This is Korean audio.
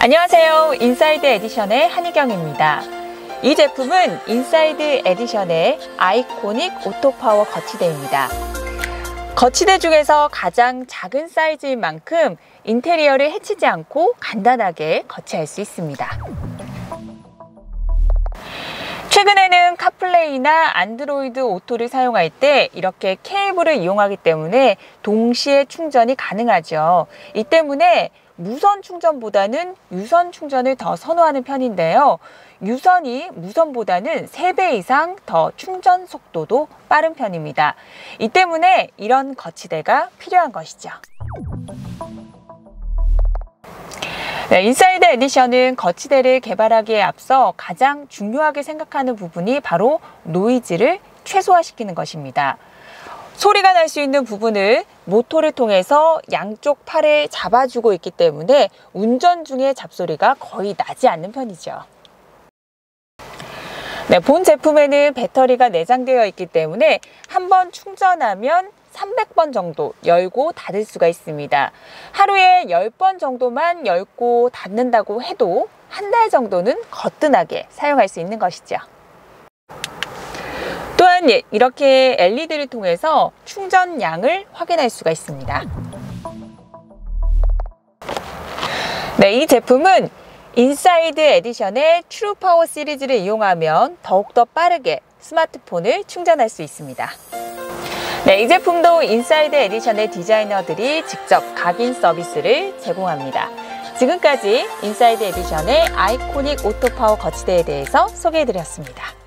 안녕하세요. 인사이드 에디션의 한희경입니다. 이 제품은 인사이드 에디션의 아이코닉 오토파워 거치대입니다. 거치대 중에서 가장 작은 사이즈인 만큼 인테리어를 해치지 않고 간단하게 거치할 수 있습니다. 최근에는 카플레이나 안드로이드 오토를 사용할 때 이렇게 케이블을 이용하기 때문에 동시에 충전이 가능하죠. 이 때문에 무선 충전보다는 유선 충전을 더 선호하는 편인데요. 유선이 무선보다는 3배 이상 더 충전 속도도 빠른 편입니다. 이 때문에 이런 거치대가 필요한 것이죠. 네, 인사이드 에디션은 거치대를 개발하기에 앞서 가장 중요하게 생각하는 부분이 바로 노이즈를 최소화시키는 것입니다. 소리가 날 수 있는 부분을 모터를 통해서 양쪽 팔을 잡아주고 있기 때문에 운전 중에 잡소리가 거의 나지 않는 편이죠. 네, 본 제품에는 배터리가 내장되어 있기 때문에 한번 충전하면 300번 정도 열고 닫을 수가 있습니다. 하루에 10번 정도만 열고 닫는다고 해도 한 달 정도는 거뜬하게 사용할 수 있는 것이죠. 또한 예, 이렇게 LED를 통해서 충전량을 확인할 수가 있습니다. 네, 이 제품은 인사이드 에디션의 트루파워 시리즈를 이용하면 더욱더 빠르게 스마트폰을 충전할 수 있습니다. 네, 이 제품도 인사이드 에디션의 디자이너들이 직접 각인 서비스를 제공합니다. 지금까지 인사이드 에디션의 아이코닉 오토파워 거치대에 대해서 소개해드렸습니다.